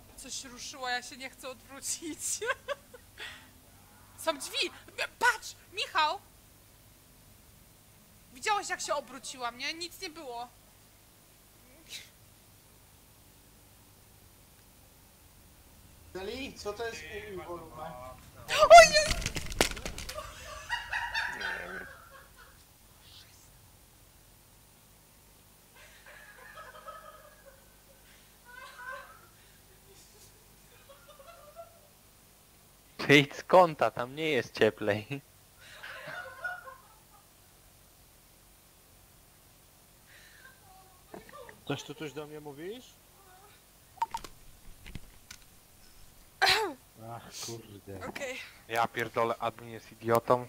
up. Coś ruszyło, ja się nie chcę odwrócić. Są drzwi! Patrz! Michał! Widziałeś jak się obróciłam, nie? Nic nie było. Dali, co to jest uwolna? Ojej! Wyjdź z kąta, tam nie jest cieplej. Coś tu coś do mnie mówisz? Ach, kurde. Okej. Ja pierdolę, admin jest idiotą.